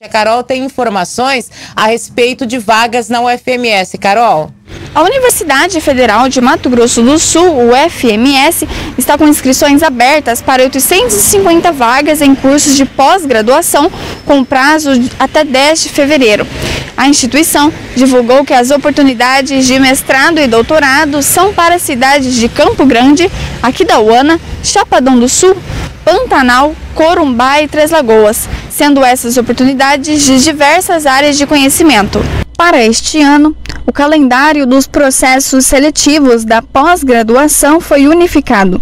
A Carol tem informações a respeito de vagas na UFMS. Carol. A Universidade Federal de Mato Grosso do Sul, UFMS, está com inscrições abertas para 850 vagas em cursos de pós-graduação com prazo até 10 de fevereiro. A instituição divulgou que as oportunidades de mestrado e doutorado são para cidades de Campo Grande, Aquidauana, Chapadão do Sul, Pantanal, Corumbá e Três Lagoas, sendo essas oportunidades de diversas áreas de conhecimento. Para este ano, o calendário dos processos seletivos da pós-graduação foi unificado.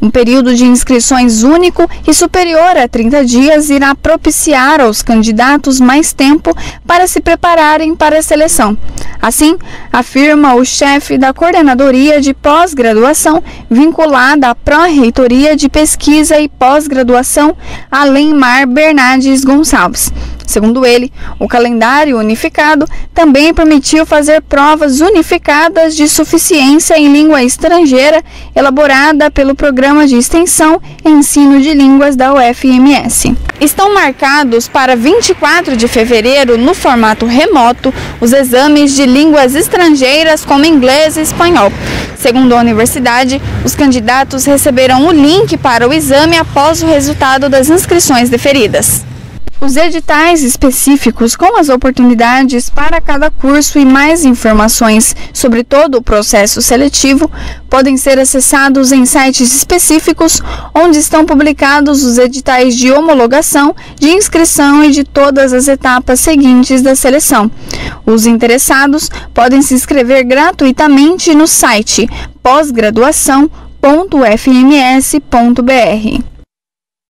Um período de inscrições único e superior a 30 dias irá propiciar aos candidatos mais tempo para se prepararem para a seleção. Assim, afirma o chefe da Coordenadoria de Pós-Graduação, vinculada à Pró-Reitoria de Pesquisa e Pós-Graduação, Alenmar Bernardes Gonçalves. Segundo ele, o calendário unificado também permitiu fazer provas unificadas de suficiência em língua estrangeira elaborada pelo Programa de Extensão e Ensino de Línguas da UFMS. Estão marcados para 24 de fevereiro, no formato remoto, os exames de línguas estrangeiras como inglês e espanhol. Segundo a universidade, os candidatos receberão o link para o exame após o resultado das inscrições deferidas. Os editais específicos com as oportunidades para cada curso e mais informações sobre todo o processo seletivo podem ser acessados em sites específicos onde estão publicados os editais de homologação, de inscrição e de todas as etapas seguintes da seleção. Os interessados podem se inscrever gratuitamente no site pós-graduação.fms.br.